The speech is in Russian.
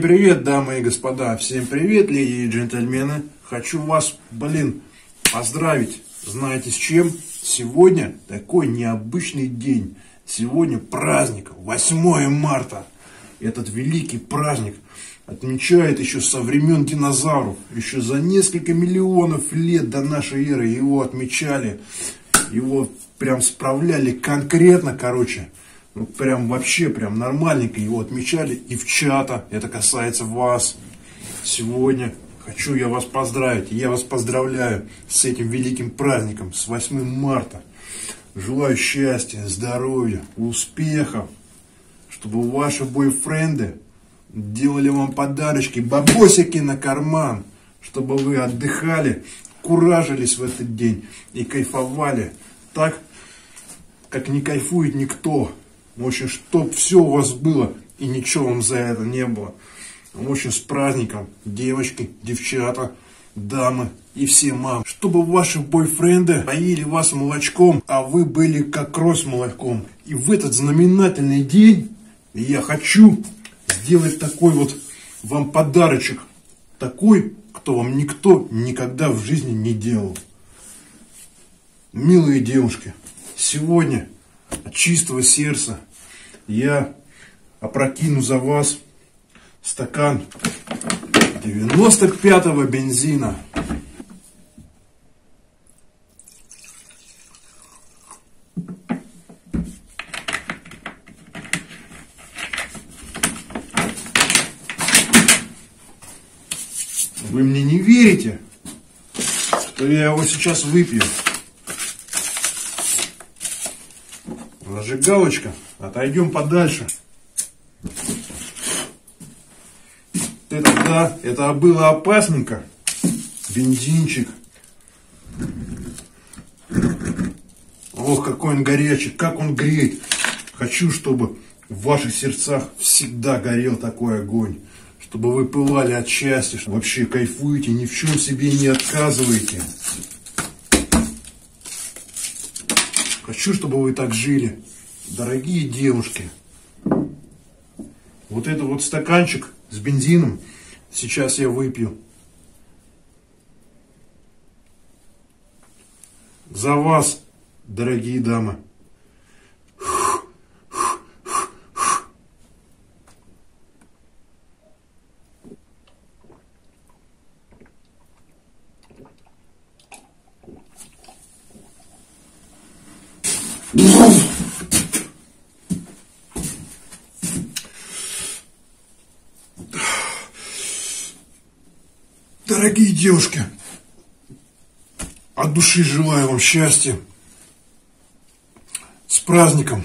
Привет, дамы и господа, всем привет, леди и джентльмены. Хочу вас, блин, поздравить. Знаете с чем? Сегодня такой необычный день. Сегодня праздник, 8 марта. Этот великий праздник отмечает еще со времен динозавров. Еще за несколько миллионов лет до нашей эры его отмечали. Его прям справляли конкретно, короче. Ну, прям вообще, прям нормальненько его отмечали. И в чата, это касается вас. Сегодня хочу я вас поздравить. Я вас поздравляю с этим великим праздником, с 8 марта. Желаю счастья, здоровья, успехов, чтобы ваши бойфренды делали вам подарочки, бабосики на карман, чтобы вы отдыхали, куражились в этот день и кайфовали так, как не кайфует никто. В общем, чтоб все у вас было и ничего вам за это не было. В общем, с праздником, девочки, девчата, дамы и все мамы. Чтобы ваши бойфренды поили вас молочком, а вы были как рос молоком. И в этот знаменательный день я хочу сделать такой вот вам подарочек. Такой, кто вам никто никогда в жизни не делал. Милые девушки, сегодня от чистого сердца я опрокину за вас стакан 95-го бензина. Вы мне не верите, что я его сейчас выпью. Зажигалочка. Отойдем подальше. Это да, это было опасненько. Бензинчик. Ох, какой он горячий, как он греет. Хочу, чтобы в ваших сердцах всегда горел такой огонь. Чтобы вы пылали от счастья, вообще кайфуете, ни в чем себе не отказываете. Хочу, чтобы вы так жили. Дорогие девушки, вот это вот стаканчик с бензином сейчас я выпью. За вас, дорогие дамы. Дорогие девушки, от души желаю вам счастья. С праздником!